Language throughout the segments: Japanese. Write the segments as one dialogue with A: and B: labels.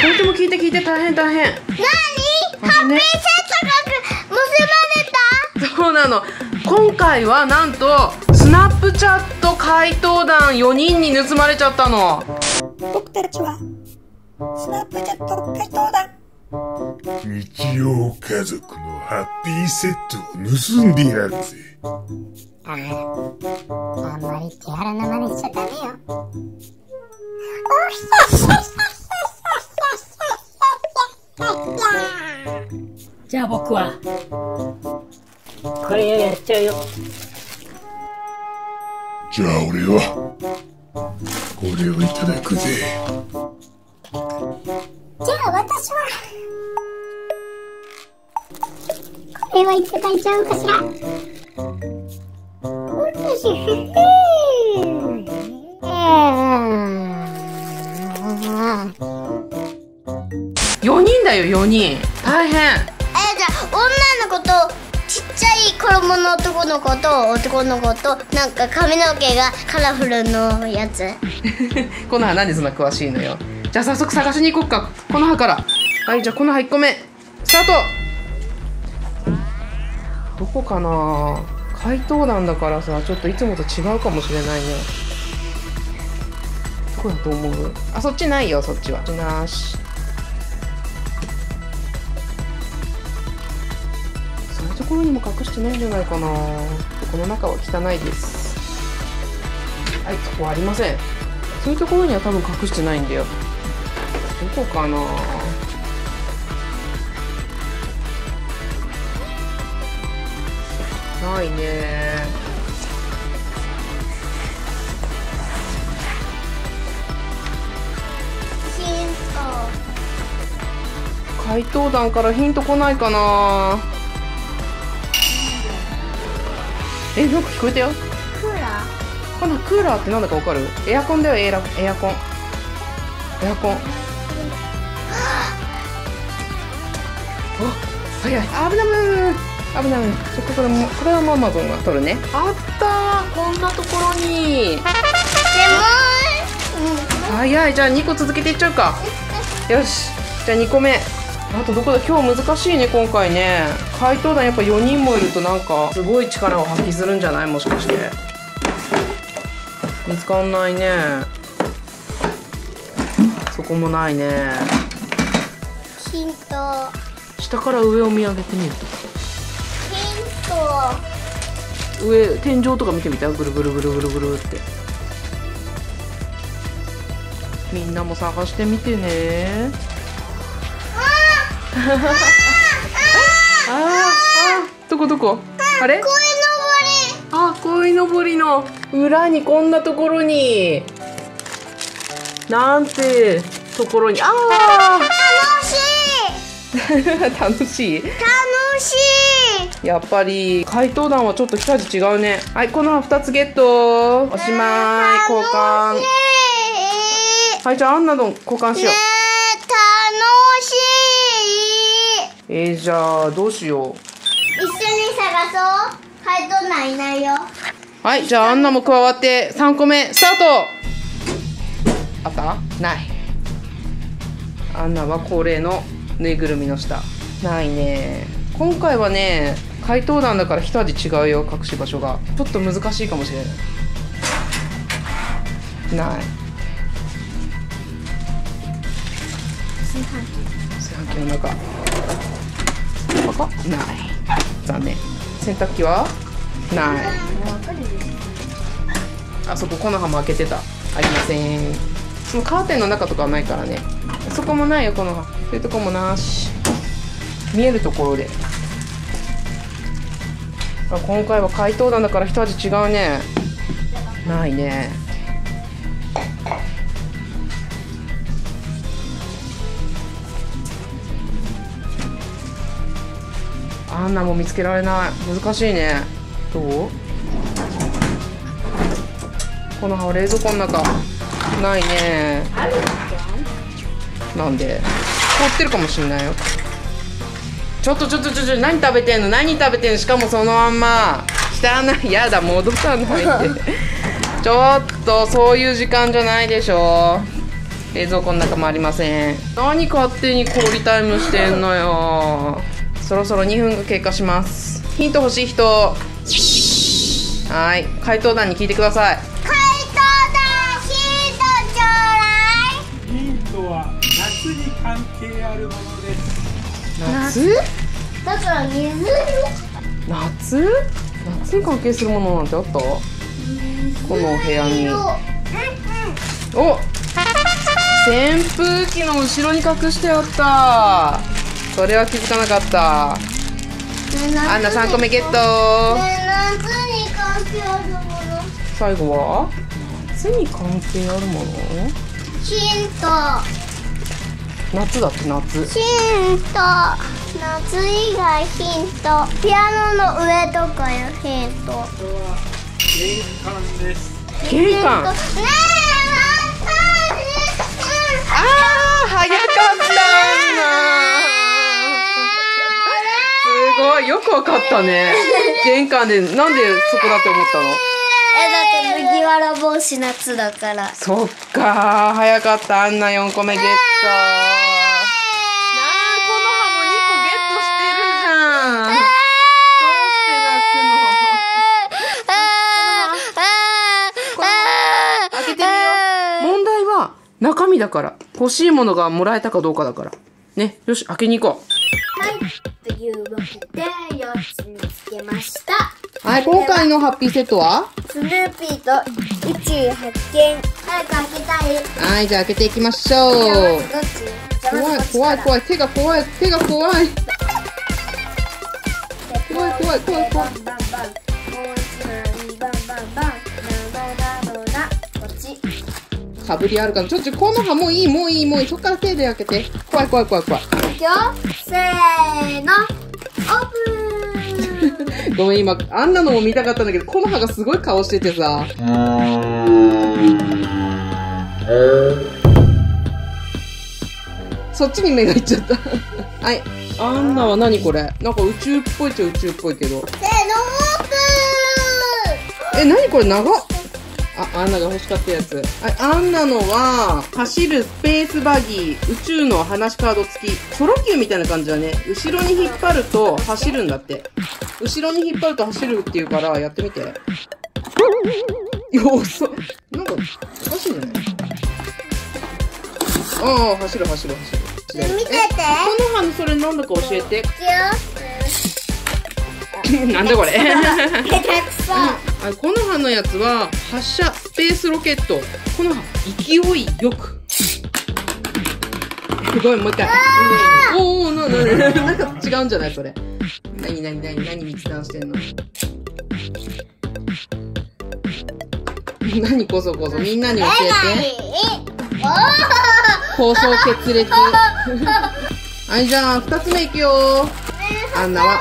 A: とっても聞いて聞いて大変大変。
B: なにハッピーセットが結ばれた？
A: そうなの。今回はなんとスナップチャット怪盗団4人に盗まれちゃったの。
C: 僕たちはスナップチャット怪盗団。
D: 日曜家族のハッピーセットを盗んでやるぜ。
B: ああんまり手荒な真似しちゃダメよ
C: じゃあ僕はこれをやっちゃうよ。
D: じゃあ俺は、これをいただくぜ。
B: じゃあ私はこれはいただいちゃうかしら。私ふふ
A: 4人だよ4人。大変。
B: えじゃあ女の子とちっちゃい衣の男の子と男の子となんか髪の毛がカラフルのやつ。
A: この葉なんでそんな詳しいのよ。じゃあ早速探しに行こっか。この葉から。はいじゃあこの葉1個目。スタート。どこかな。怪盗団だからさちょっといつもと違うかもしれないね。どこだと思う？あそっちないよそっちは。なしころにも隠してないんじゃないかな。この中は汚いです。はいそこはありません。そういうところには多分隠してないんだよ。どこかな。ないね。怪盗団からヒント来ないかなえなんか聞こえたよ。
B: トクーラ
A: このクーラーってなんだかわかる？エアコンだよエアエアコン。エアコン。あ早い。危ない。危ない。危ない危ないそここれもこれはママゾンが取るね。あったー。こんなところに。早い。じゃあ2個続けていっちゃうか。よし。じゃあ2個目あとどこだ今日難しいね今回ね。怪盗団やっぱ4人もいるとなんかすごい力を発揮するんじゃない？もしかして。見つかんないね。そこもないね。
B: ヒント。
A: 下から上を見上げてみると。
B: ヒント。
A: 上天井とか見てみた？ぐるぐるぐるぐるぐるって。みんなも探してみてね あーあーどこどこ？あれ？
B: こい
A: あ鯉のぼりの。裏にこんなところに。なんてところに。あ
B: のぼり楽しい。
A: ー 楽しい？
B: 楽しい。
A: やっぱり怪盗団はちょっと一味違うね。はいこの2つゲット。おしまい。交換。はいじゃあアンナの交換しよ
B: ね
A: う。
B: え
A: ー、じゃあどうしよう。
B: 一緒に探そう。怪盗団いないよ。
A: はいじゃあアンナも加わって3個目スタート。あった？ない。アンナは恒例のぬいぐるみの下。ないね。今回はね怪盗団だから一味違うよ隠し場所が。ちょっと難しいかもしれない。ない。炊飯器の中こ？こない。残念。洗濯機は？ない。あそここの葉も開けてた。ありません。そのカーテンの中とかはないからね。そこもないよこの葉そういうとこもなし。見えるところで。あ今回は怪盗団だから一味違うね。ないねあんなも見つけられない。難しいね。どう？この葉は冷蔵庫の中。ないね。なんで？凍ってるかもしれないよ。ちょっとちょっとちょっと何食べてんの？何食べてんの？しかもそのまんま。汚い。やだ戻さないで。ちょっとそういう時間じゃないでしょ。冷蔵庫の中もありません。何勝手に氷タイムしてんのよ。そろそろ2分が経過します。ヒント欲しい人。はい。回答欄に聞いてください。
B: 回答だ。ヒントちょうだい。
E: ヒントは夏に関係あるものです。
A: 夏？
B: だから水よ
A: 夏？夏に関係するものなんてあった？このお部屋に。お！扇風機の後ろに隠してあったそれは気づかなかった。アンナ3個目ゲット。
B: ねえ夏に関係あるもの？
A: 最後は？夏に関係あるもの？
B: ヒント。
A: 夏だって夏。
B: ヒント。夏以外ヒント。ピアノの上とかよヒント。
E: 玄関です。
A: 玄関？
B: ねえ
A: あー早かったすごい。よくわかったね。玄関でなんでそこだって思ったの？
B: えだって麦わら帽子夏だから。
A: そっか。早かった。あんな4個目ゲット。なあこの葉も2個ゲットしてるじゃん。どうして泣くの開けてみよう問題は中身だから欲しいものがもらえたかどうかだからねよし開けに行こ
B: はいというわけで4つ見つけました。
A: うはい今回のハッピーセットは？
B: スヌーピーと宇宙発見。早く開けたい。
A: はいじゃあ開けていきましょう。怖い怖い怖い。手が怖い手が怖い。怖い怖い怖い怖いかぶりあるかな。ちょっとこの葉もういいもういいもういい。そっから手で開けて。怖い怖い怖い怖い。
B: いくよせーのオープン。
A: ごめん今あんなのも見たかったんだけどこの葉がすごい顔しててさ。そっちに目がいっちゃった。はい。あんなは何これ？なんか宇宙っぽいっちゃ宇宙っぽいけど。
B: せーのオープン。
A: え何これ？長っあアンナが欲しかったやつ。あアンナのは走るスペースバギー宇宙の話カード付きソロキューみたいな感じだね。後ろに引っ張ると走るんだって。後ろに引っ張ると走るっていうからやってみて。よそなんかおかしいんじゃない？ああ走る走る走る。
B: 見てて。
A: えこの葉のそれなんだか教えて。
B: いくよ。
A: なんだこれ。
B: 下手くそ
A: あこの葉のやつは発射スペースロケット。この葉勢いよく。すごいもう一回。おおおななななんか違うんじゃないそれ。何何何何密談してんの何こそこそみんなに教えて
B: お
A: 交渉決裂はいじゃあ2つ目いくよアンナは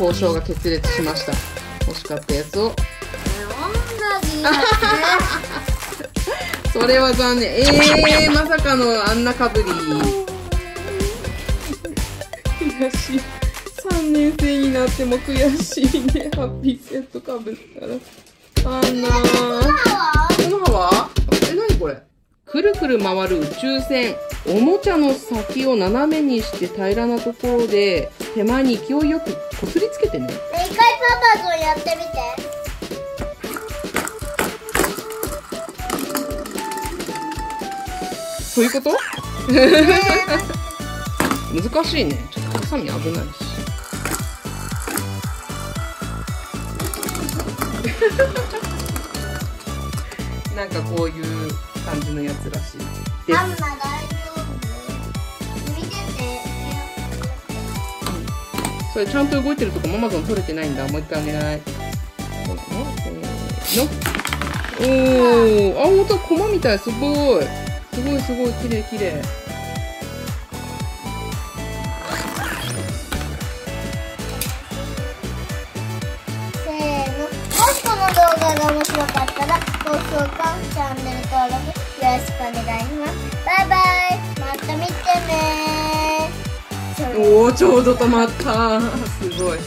A: 交渉が決裂しました欲しかったやつを それは残念。ええー、まさかのあんなかぶり。悔しい。3年生になっても悔しいね。ハッピーセットかぶったら。あんなー。この葉は？え、なにこれ？くるくる回る宇宙船。おもちゃの先を斜めにして平らなところで、手前に勢いよくこすりつけてね。
B: 一回パパとやってみて
A: そういうこと？難しいね。ちょっとハサミ危ないし。なんかこういう感じのやつらしいです。
B: アンナ大丈夫見てて
A: それちゃんと動いてるとこママゾン取れてないんだ。もう一回お願い。おー、あ、ほんとコマみたい。すごい。すごいすごい。綺麗綺麗。
B: せーのもしこの動画が面白かったら高評価チャンネル登録よろしくお願いします。バイバイ。また見てね。
A: おお、ちょうど止まった。すごい。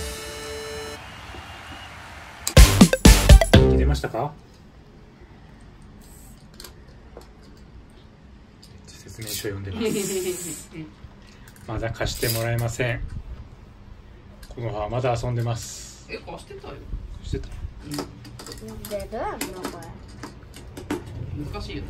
E: 切れましたか？説明書読んでます。まだ貸してもらえません。この葉はまだ遊んでます。
A: え貸してたよ。
E: してた。
B: でどうやんのこれ？
A: 難しいよね